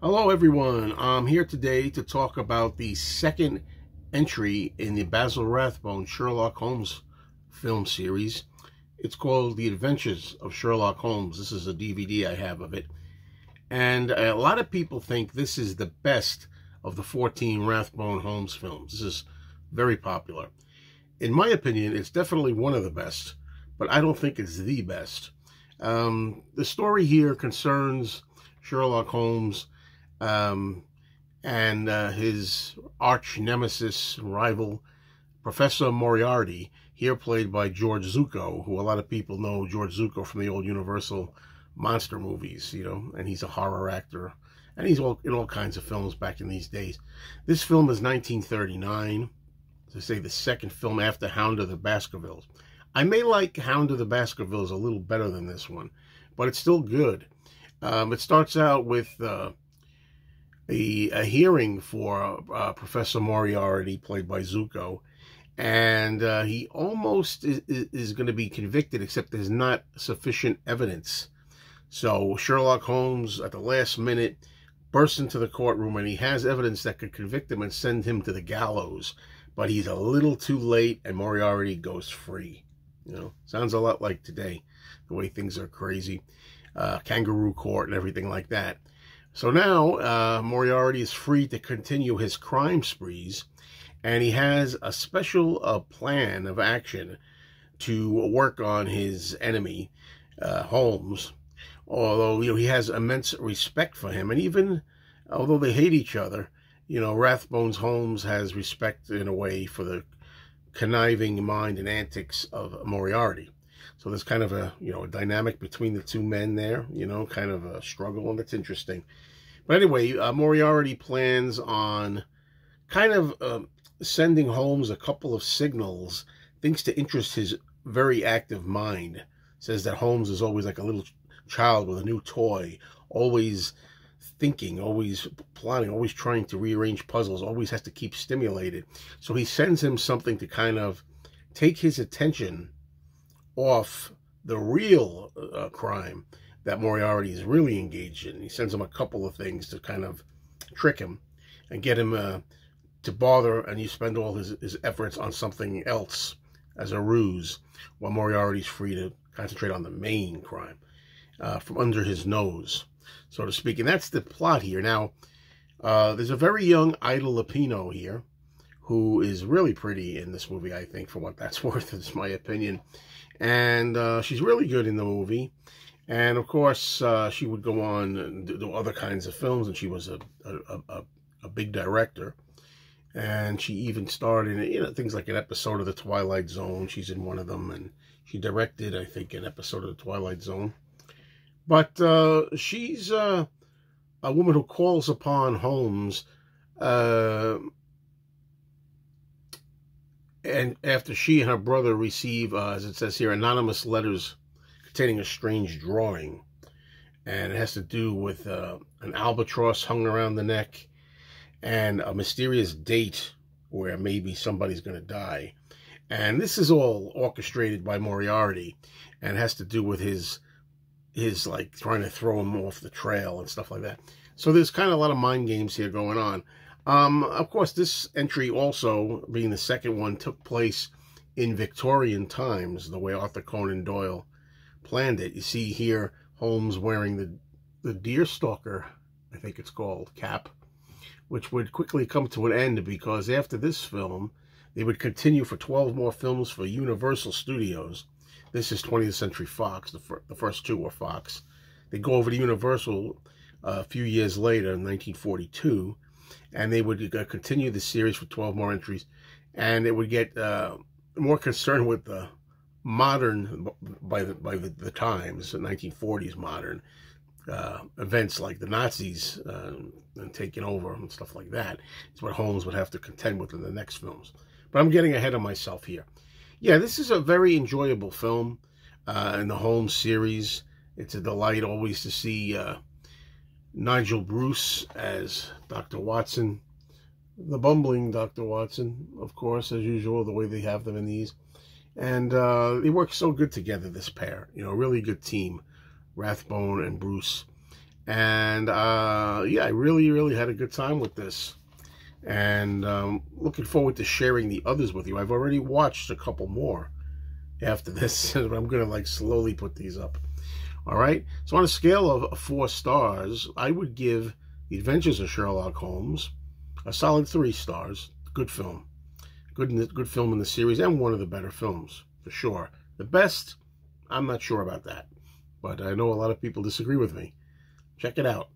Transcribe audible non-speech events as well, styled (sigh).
Hello everyone, I'm here today to talk about the second entry in the Basil Rathbone Sherlock Holmes film series. It's called The Adventures of Sherlock Holmes. This is a DVD I have of it. And a lot of people think this is the best of the 14 Rathbone Holmes films. This is very popular. In my opinion, it's definitely one of the best, but I don't think it's the best. Um, the story here concerns Sherlock Holmes um, and uh, his arch nemesis rival, Professor Moriarty, here played by George Zucco, who a lot of people know George Zucco from the old Universal monster movies, you know, and he's a horror actor, and he's all in all kinds of films back in these days. This film is 1939, to say the second film after Hound of the Baskervilles. I may like Hound of the Baskervilles a little better than this one, but it's still good. Um, it starts out with uh, a, a hearing for uh, Professor Moriarty, played by Zucco, and uh, he almost is, is going to be convicted, except there's not sufficient evidence. So Sherlock Holmes, at the last minute, bursts into the courtroom, and he has evidence that could convict him and send him to the gallows. But he's a little too late, and Moriarty goes free. You know, sounds a lot like today, the way things are crazy. Uh, kangaroo court and everything like that. So now uh, Moriarty is free to continue his crime sprees, and he has a special uh, plan of action to work on his enemy, uh, Holmes. Although you know he has immense respect for him, and even although they hate each other, you know Rathbones Holmes has respect in a way for the conniving mind and antics of Moriarty. So there's kind of a, you know, a dynamic between the two men there, you know, kind of a struggle, and that's interesting. But anyway, uh, Moriarty plans on kind of uh, sending Holmes a couple of signals, things to interest his very active mind. Says that Holmes is always like a little child with a new toy, always thinking, always plotting, always trying to rearrange puzzles, always has to keep stimulated. So he sends him something to kind of take his attention off the real uh, crime that Moriarty is really engaged in. He sends him a couple of things to kind of trick him and get him uh, to bother, and you spend all his, his efforts on something else as a ruse, while Moriarty's free to concentrate on the main crime uh, from under his nose, so to speak. And that's the plot here. Now, uh, there's a very young Ida Lupino here, who is really pretty in this movie, I think, for what that's (laughs) worth, is my opinion and uh, she's really good in the movie. And of course, uh, she would go on and do other kinds of films, and she was a a, a, a big director. And she even starred in you know things like an episode of The Twilight Zone. She's in one of them, and she directed, I think, an episode of The Twilight Zone. But uh, she's uh, a woman who calls upon Holmes uh, and after she and her brother receive, uh, as it says here, anonymous letters containing a strange drawing, and it has to do with uh, an albatross hung around the neck and a mysterious date where maybe somebody's going to die. And this is all orchestrated by Moriarty, and has to do with his his like trying to throw him off the trail and stuff like that. So there's kind of a lot of mind games here going on. Um, of course, this entry also, being the second one, took place in Victorian times, the way Arthur Conan Doyle planned it. You see here Holmes wearing the, the deerstalker, I think it's called, cap, which would quickly come to an end because after this film, they would continue for 12 more films for Universal Studios. This is 20th Century Fox. The, fir the first two were Fox. They go over to Universal uh, a few years later, in 1942, and they would uh, continue the series for 12 more entries, and it would get uh, more concerned with the modern, by the, by the, the times, the 1940s modern, uh, events like the Nazis uh, and taking over and stuff like that is what Holmes would have to contend with in the next films. But I'm getting ahead of myself here. Yeah, this is a very enjoyable film uh, in the Holmes series. It's a delight always to see uh, Nigel Bruce as Dr. Watson. The bumbling Dr. Watson, of course, as usual, the way they have them in these. And uh, they work so good together, this pair. You know, really good team, Rathbone and Bruce. And uh, yeah, I really, really had a good time with this. And um, looking forward to sharing the others with you. I've already watched a couple more after this, (laughs) but I'm going to like slowly put these up. All right. So on a scale of four stars, I would give The Adventures of Sherlock Holmes a solid three stars. Good film. Good, good film in the series and one of the better films, for sure. The best, I'm not sure about that. But I know a lot of people disagree with me. Check it out.